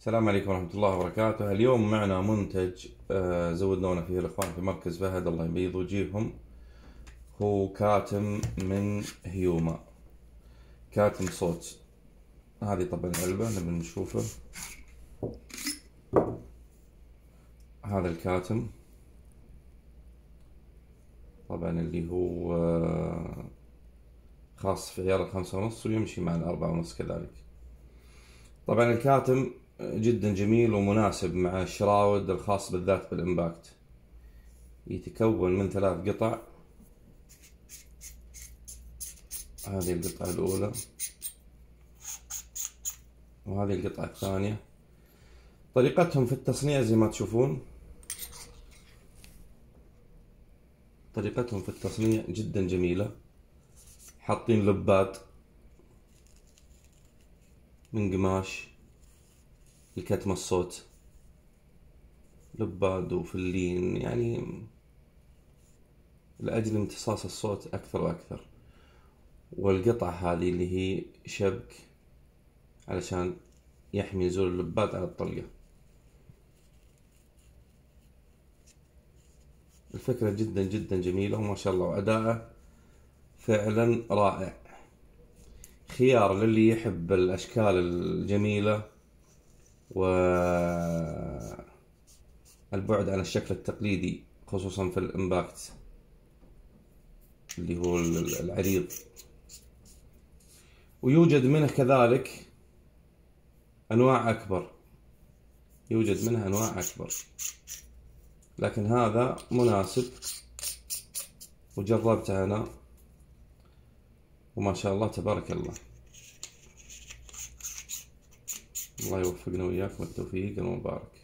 السلام عليكم ورحمة الله وبركاته. اليوم معنا منتج آه، زودونا فيه الإخوان في مركز فهد الله يبيض وجيههم. هو كاتم من هيوما. كاتم صوت. هذه طبعا علبة نبي نشوفه. هذا الكاتم. طبعا اللي هو آه، خاص في عيار الخمسة ونص ويمشي مع الأربعة ونص كذلك. طبعا الكاتم جدا جميل ومناسب مع الشراود الخاص بالذات بالإمباكت. يتكون من ثلاث قطع. هذه القطعة الأولى. وهذه القطعة الثانية. طريقتهم في التصنيع زي ما تشوفون. طريقتهم في التصنيع جدا جميلة. حاطين لبات من قماش. لكتم الصوت. لباد وفلين يعني لأجل امتصاص الصوت أكثر وأكثر. والقطعة هذه اللي هي شبك علشان يحمي نزول اللبات على الطلقة. الفكرة جدا جدا جميلة وما شاء الله وأداءه فعلا رائع. خيار للي يحب الأشكال الجميلة والبعد عن الشكل التقليدي خصوصا في الإمباكت اللي هو العريض. ويوجد منه كذلك أنواع أكبر. يوجد منها أنواع أكبر. لكن هذا مناسب. وجربته أنا. وما شاء الله تبارك الله. الله يوفقنا وإياكم. التوفيق المبارك